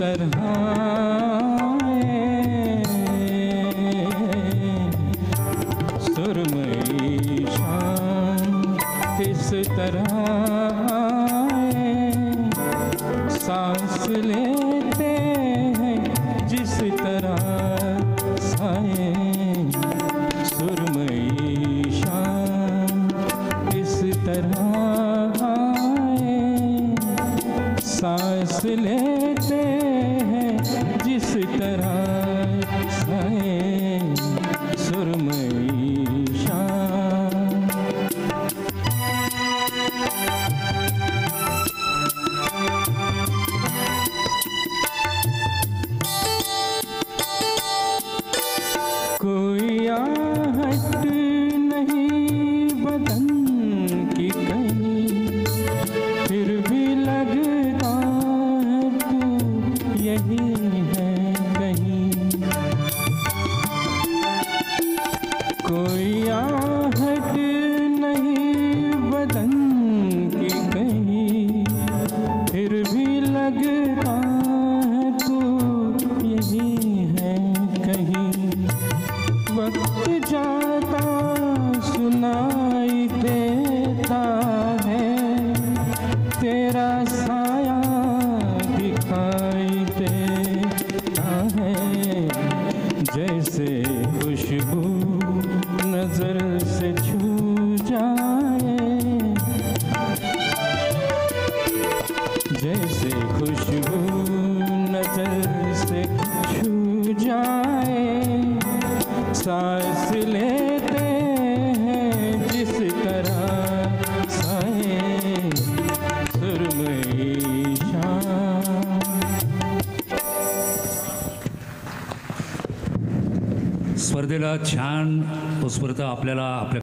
तरह शाम इस तरह सांस लेते हैं जिस तरह साए। सुरमई शाम इस तरह सांस लेते हैं जिस तरह साए। सुरमई कोई आहट नहीं बदन की कहीं। फिर भी लगता है तू यही जैसे खुशबू नज़र से छू जाए। जैसे खुशबू नज़र से छू जाए। सांस स्पर्धेला छान उत्स्फूर्त आपल्याला आपल्या